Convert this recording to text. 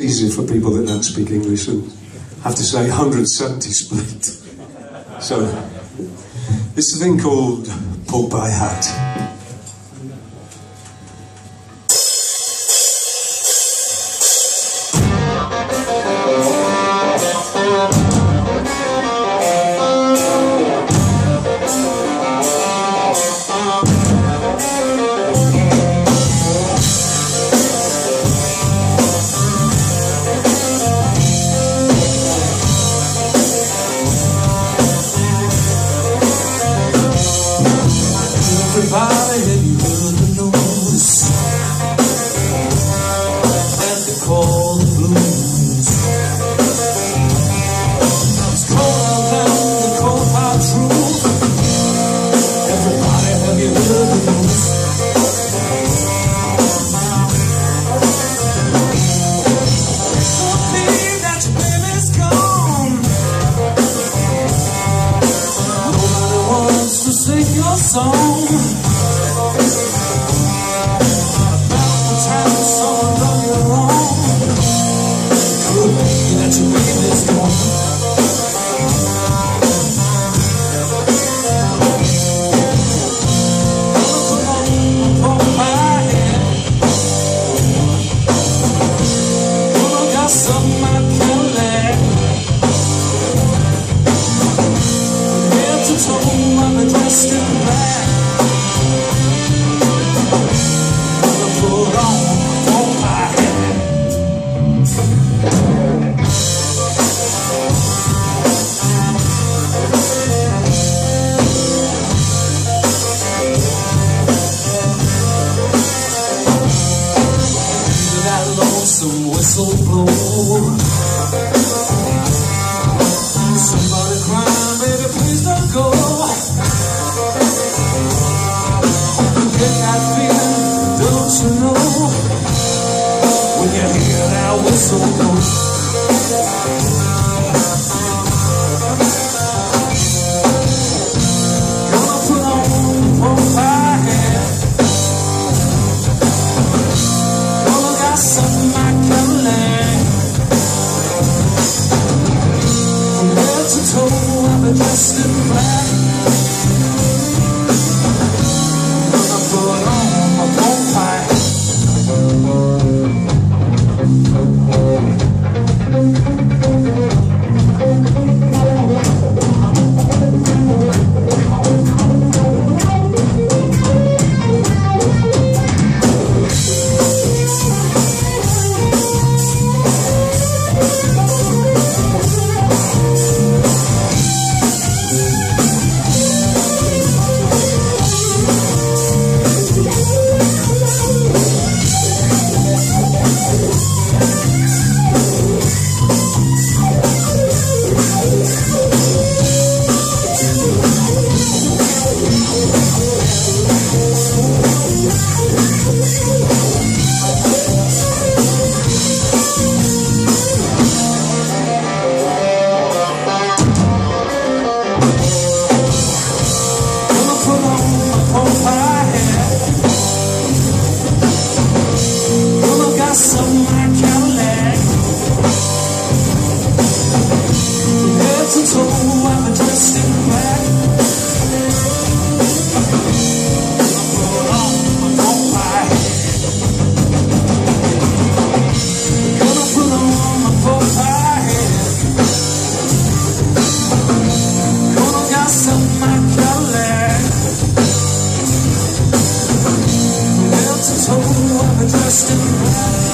easier for people that don't speak English and have to say 170 split. So, it's a thing called Pork Pie Hat. That they call the blues? It's cold down the cold hard truth. Everybody have your baby's gone. Nobody wants to sing your song. That feeling, don't you know? When you hear that whistle blow. just a.